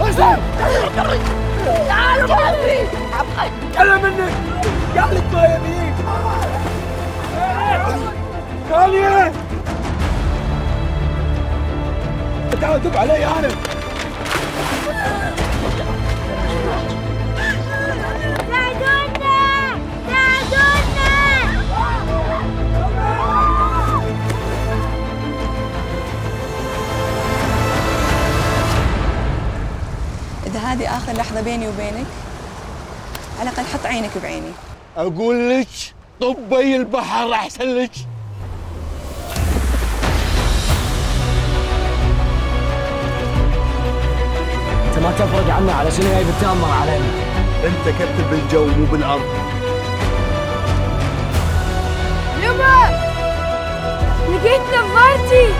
ارسلي ارسلي تعال جنبي علي أنا هذه آخر لحظة بيني وبينك. على الأقل حط عينك بعيني. أقول لك طبي البحر أحسن لك. أنت ما تفرق عنا على شنو جاي بتامر علينا. أنت كابتن بالجو مو بالأرض. يبا لقيت نظارتي